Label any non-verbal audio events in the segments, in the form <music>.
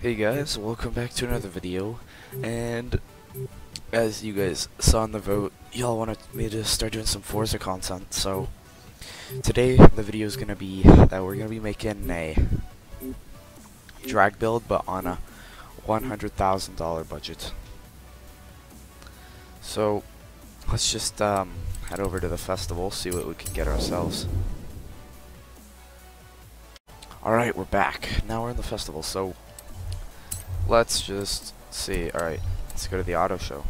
Hey guys, welcome back to another video, and as you guys saw in the vote, y'all wanted me to start doing some Forza content, so today the video is going to be that we're going to be making a drag build, but on a $100,000 budget. So, let's just um, head over to the festival, see what we can get ourselves. Alright, we're back. Now we're in the festival, so let's just see. Alright, let's go to the auto show.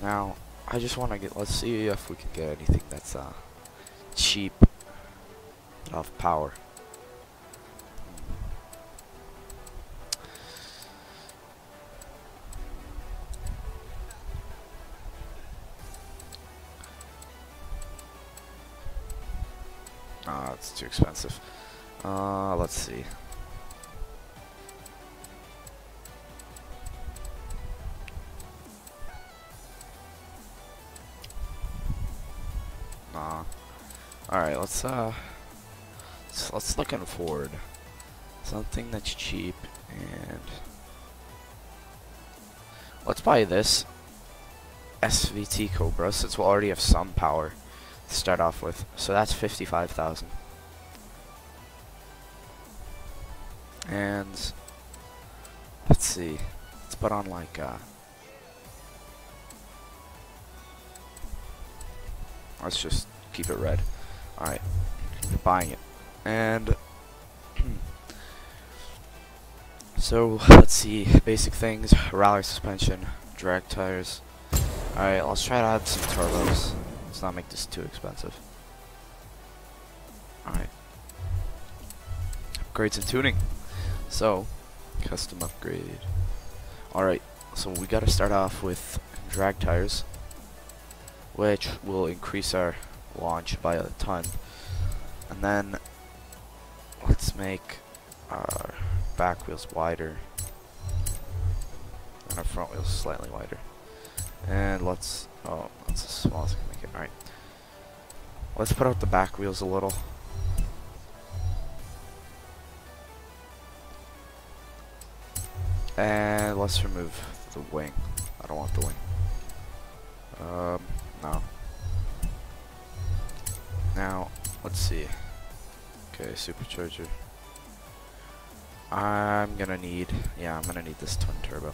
Now, I just want to get, let's see if we can get anything that's uh, cheap, of power. Ah, it's too expensive. Uh, let's see. Nah. Alright, let's, uh, let's, let's look in Ford. Something that's cheap, and let's buy this SVT Cobra, since we'll already have some power to start off with. So that's 55,000. And let's see. Let's put on like uh Let's just keep it red. Alright. Buying it. And <clears throat> so let's see. Basic things, rally suspension, drag tires. Alright, let's try to add some turbos. Let's not make this too expensive. Alright. Upgrades and tuning. So, custom upgrade. Alright, so we gotta start off with drag tires, which will increase our launch by a ton. And then, let's make our back wheels wider, and our front wheels slightly wider. And let's, oh, that's the smallest I can make it, alright. Let's put out the back wheels a little. And let's remove the wing. I don't want the wing. Um, no. Now, let's see. Okay, supercharger. I'm gonna need, yeah, I'm gonna need this twin turbo.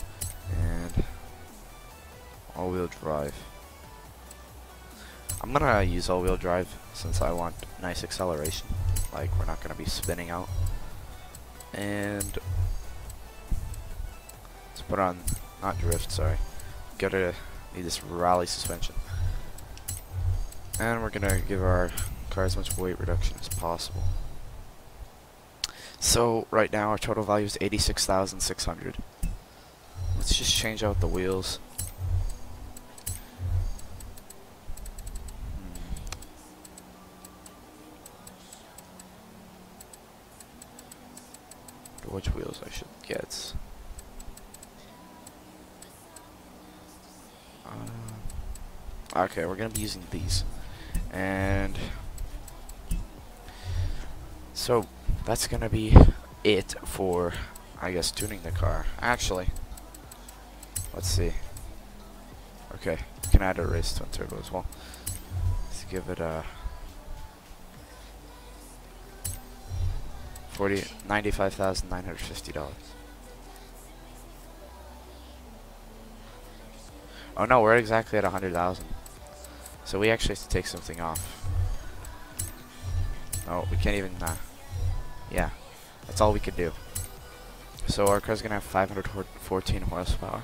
And all-wheel drive. I'm gonna use all-wheel drive since I want nice acceleration. Like, we're not gonna be spinning out. And put on, not drift, sorry. Gotta need this rally suspension. And we're gonna give our car as much weight reduction as possible. So right now our total value is 86,600. Let's just change out the wheels. Hmm. Which wheels I should get. Uh, okay, we're gonna be using these, and so that's gonna be it for, I guess, tuning the car. Actually, let's see. Okay, can add a race twin turbo as well. Let's give it a 40, $95,950. Oh no, we're exactly at 100,000. So we actually have to take something off. Oh, we can't even, uh, yeah, that's all we could do. So our car's gonna have 514 horsepower.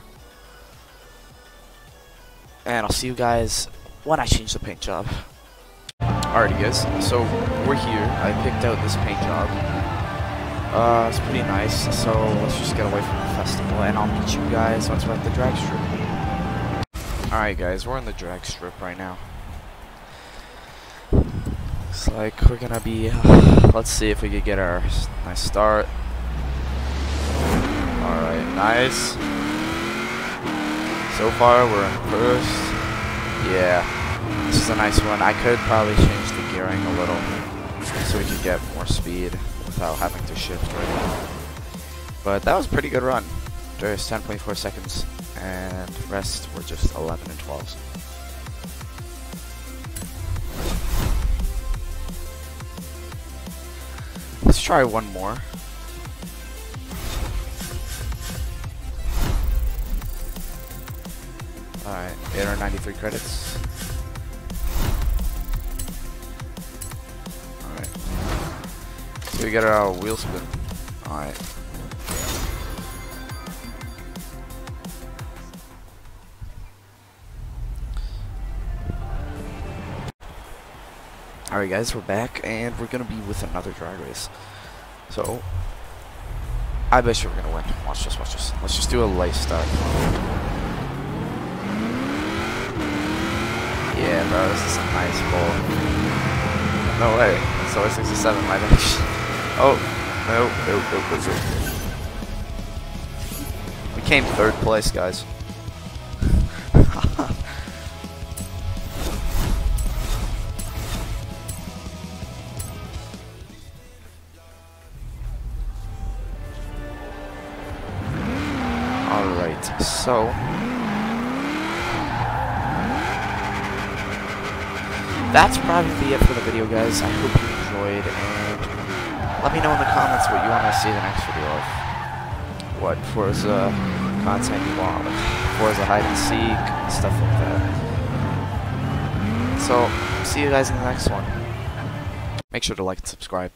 And I'll see you guys when I change the paint job. Alrighty guys, so we're here. I picked out this paint job. Uh, it's pretty nice, so let's just get away from the festival and I'll meet you guys once we're at the drag strip. Alright guys, we're in the drag strip right now. Looks like we're gonna be, uh, <sighs> let's see if we could get our nice start. Alright, nice. So far we're in first. Yeah, this is a nice one. I could probably change the gearing a little so we could get more speed without having to shift right now. But that was a pretty good run. There's 10.4 seconds, and rest were just 11 and 12s. Let's try one more. Alright, 893 credits. Alright. So we get our wheel spin. Alright. Alright guys, we're back and we're gonna be with another drag race. So I bet you we're gonna win. Watch this, watch this. Let's just do a light start. Yeah, bro, this is a nice ball. No way. It's always 67, my <laughs> bad. oh, no, no, no, no, no. We came third place, guys. Alright, so that's probably it for the video guys. I hope you enjoyed and let me know in the comments what you want to see the next video of. What Forza content you want, like Forza hide and seek, stuff like that. So, see you guys in the next one. Make sure to like and subscribe.